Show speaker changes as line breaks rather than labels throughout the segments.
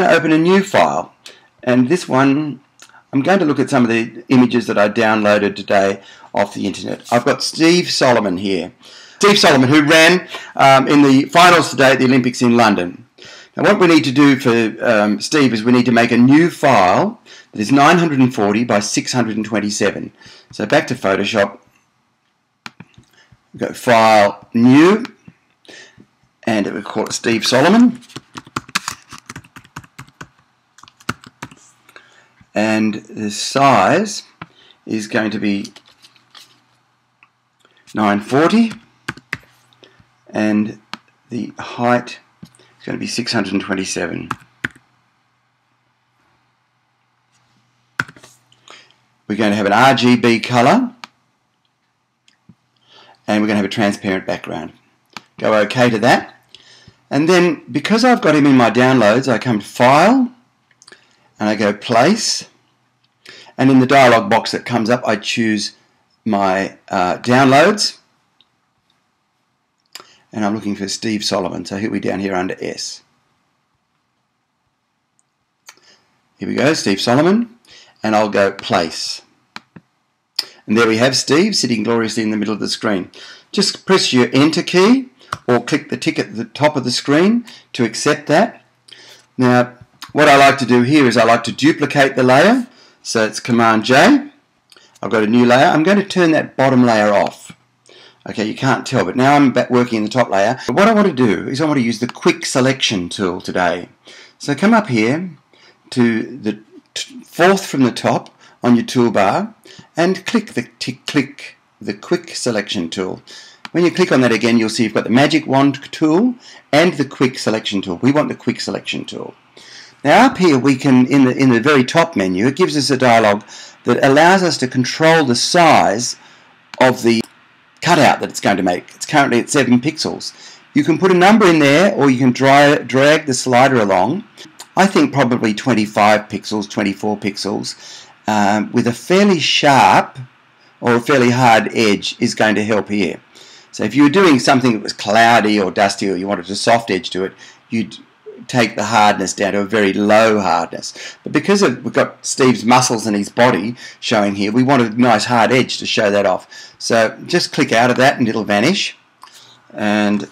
Going to open a new file and this one I'm going to look at some of the images that I downloaded today off the internet. I've got Steve Solomon here. Steve Solomon who ran um, in the finals today at the Olympics in London. Now what we need to do for um, Steve is we need to make a new file that is 940 by 627. So back to Photoshop, go File, New, and we call it Steve Solomon. And the size is going to be 940 and the height is going to be 627. We're going to have an RGB colour and we're going to have a transparent background. Go OK to that. And then because I've got him in my downloads, I come to File and I go Place. And in the dialog box that comes up, I choose my uh, downloads. And I'm looking for Steve Solomon. So here we down here under S. Here we go, Steve Solomon and I'll go place. And there we have Steve sitting gloriously in the middle of the screen. Just press your enter key or click the tick at the top of the screen to accept that. Now what I like to do here is I like to duplicate the layer so it's command J I've got a new layer I'm going to turn that bottom layer off okay you can't tell but now I'm back working in the top layer but what I want to do is I want to use the quick selection tool today so come up here to the fourth from the top on your toolbar and click the click the quick selection tool. When you click on that again you'll see you've got the magic wand tool and the quick selection tool. We want the quick selection tool. Now up here we can in the in the very top menu it gives us a dialog that allows us to control the size of the cutout that it's going to make. It's currently at 7 pixels. You can put a number in there or you can dry, drag the slider along I think probably 25 pixels, 24 pixels, um, with a fairly sharp or a fairly hard edge is going to help here. So if you were doing something that was cloudy or dusty or you wanted a soft edge to it, you'd take the hardness down to a very low hardness. But because of, we've got Steve's muscles and his body showing here, we want a nice hard edge to show that off. So just click out of that and it'll vanish. And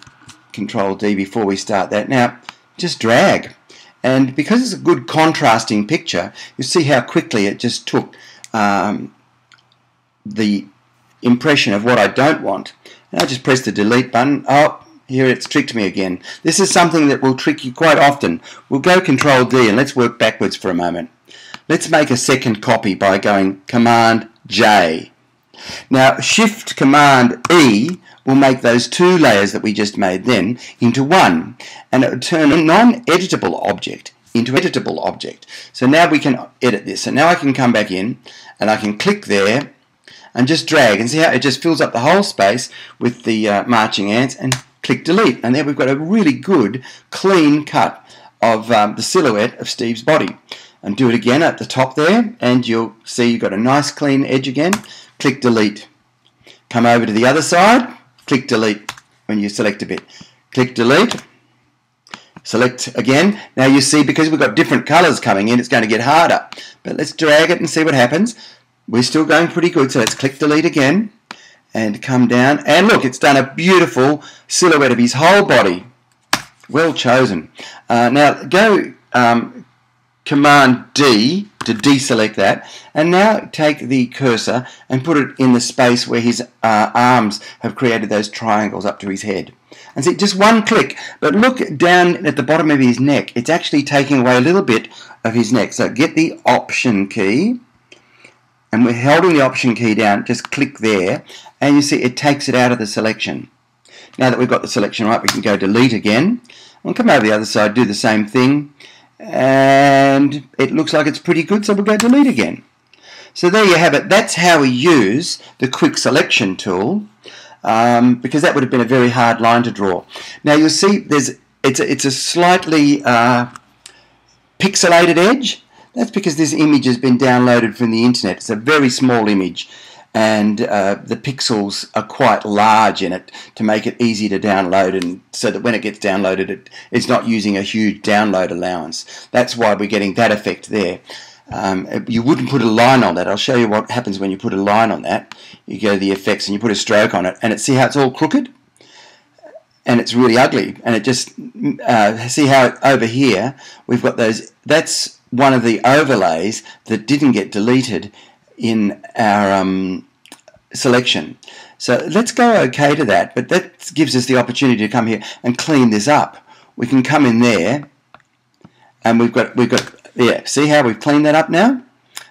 Control D before we start that. Now, just drag. And because it's a good contrasting picture, you see how quickly it just took um, the impression of what I don't want. And I just press the delete button. Oh, here it's tricked me again. This is something that will trick you quite often. We'll go Control D and let's work backwards for a moment. Let's make a second copy by going Command J. Now Shift Command E will make those two layers that we just made then into one and it will turn a non-editable object into editable object. So now we can edit this. So now I can come back in and I can click there and just drag and see how it just fills up the whole space with the uh, marching ants and click delete and there we've got a really good clean cut of um, the silhouette of Steve's body and do it again at the top there and you'll see you've got a nice clean edge again click delete come over to the other side click delete when you select a bit. Click delete, select again. Now you see because we've got different colors coming in, it's going to get harder. But let's drag it and see what happens. We're still going pretty good, so let's click delete again and come down. And look, it's done a beautiful silhouette of his whole body. Well chosen. Uh, now go um, Command D to deselect that and now take the cursor and put it in the space where his uh, arms have created those triangles up to his head and see just one click but look down at the bottom of his neck it's actually taking away a little bit of his neck so get the option key and we're holding the option key down just click there and you see it takes it out of the selection. Now that we've got the selection right we can go delete again and come over the other side do the same thing and it looks like it's pretty good so we'll go delete again. So there you have it. That's how we use the quick selection tool um, because that would have been a very hard line to draw. Now you'll see there's it's a, it's a slightly uh, pixelated edge that's because this image has been downloaded from the internet it's a very small image and uh, the pixels are quite large in it to make it easy to download and so that when it gets downloaded it, it's not using a huge download allowance. That's why we're getting that effect there. Um, you wouldn't put a line on that. I'll show you what happens when you put a line on that. You go to the effects and you put a stroke on it and it see how it's all crooked? And it's really ugly. And it just, uh, see how over here we've got those, that's one of the overlays that didn't get deleted in our um, selection. So let's go OK to that, but that gives us the opportunity to come here and clean this up. We can come in there and we've got, we've got, yeah, see how we've cleaned that up now?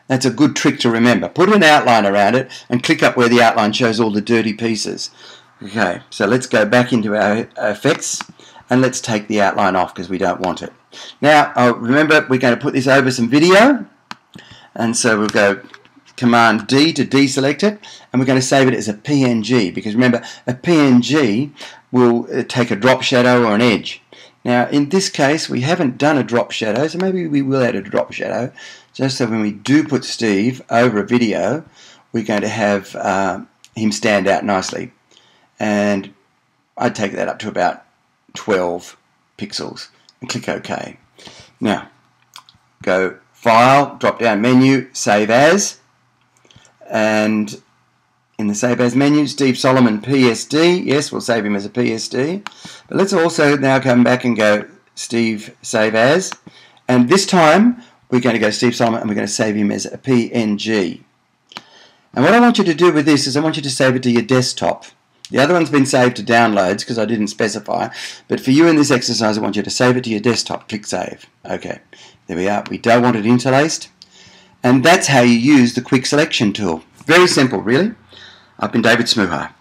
That's a good trick to remember. Put an outline around it and click up where the outline shows all the dirty pieces. Okay, so let's go back into our effects and let's take the outline off because we don't want it. Now, uh, remember we're going to put this over some video and so we'll go Command D to deselect it, and we're going to save it as a PNG because remember, a PNG will uh, take a drop shadow or an edge. Now, in this case, we haven't done a drop shadow, so maybe we will add a drop shadow, just so when we do put Steve over a video, we're going to have uh, him stand out nicely. And I'd take that up to about 12 pixels and click OK. Now, go File, drop down menu, Save As, and in the Save As menu, Steve Solomon PSD. Yes, we'll save him as a PSD. But let's also now come back and go Steve Save As. And this time, we're going to go Steve Solomon and we're going to save him as a PNG. And what I want you to do with this is I want you to save it to your desktop. The other one's been saved to downloads because I didn't specify. But for you in this exercise, I want you to save it to your desktop. Click Save. Okay, there we are. We don't want it interlaced. And that's how you use the quick selection tool. Very simple, really. I've been David Smouha.